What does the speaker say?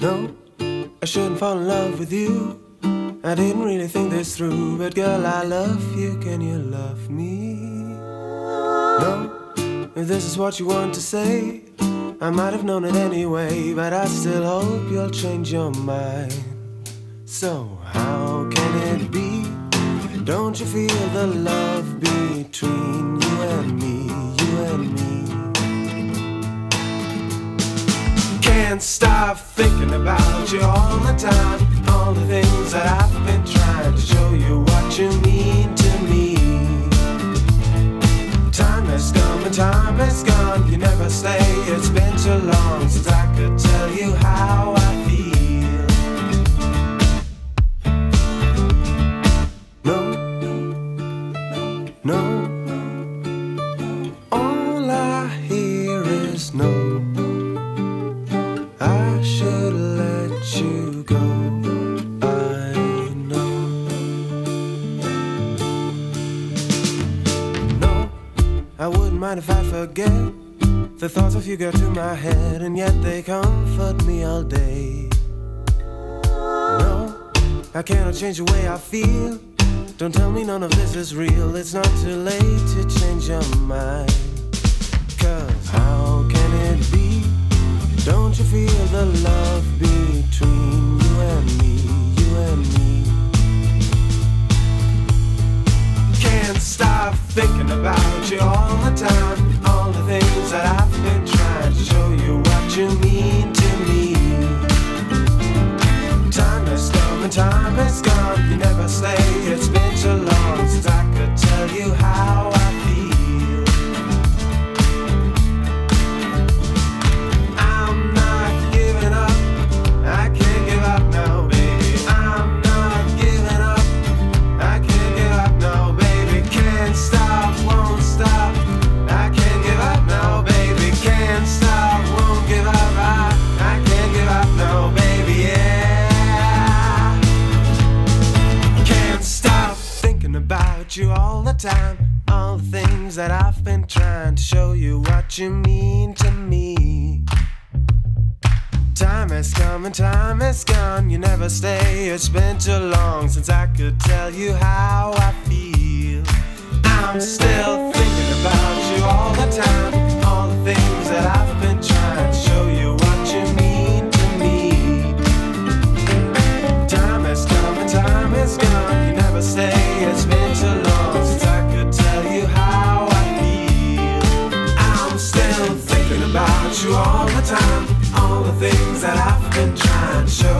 No, I shouldn't fall in love with you. I didn't really think this through, but girl, I love you. Can you love me? No, if this is what you want to say, I might have known it anyway, but I still hope you'll change your mind. So, how can it be? Don't you feel the love between you and me, you and me? Can't stop thinking about you all the time. All the things that I've been trying to show you what you mean to me. Time has come and time has gone. You never stay, it's been too long since I could tell you how I feel. No, no. All mind if I forget the thoughts of you go to my head, and yet they comfort me all day. No, I cannot change the way I feel. Don't tell me none of this is real. It's not too late to change your mind. Cause how can it be? Don't you feel the love thinking about you all the time. All the things that I've been trying to show you what you mean to me. Time has come and time has gone. You never stay, it's been you all the time. All the things that I've been trying to show you what you mean to me. Time has come and time has gone. You never stay. It's been too long since I could tell you how I feel. I'm still thinking about you all the time. All the things that I've been trying to show you what you mean to me. Time has come and time has gone. You never stay. It's been you all the time. All the things that I've been trying to show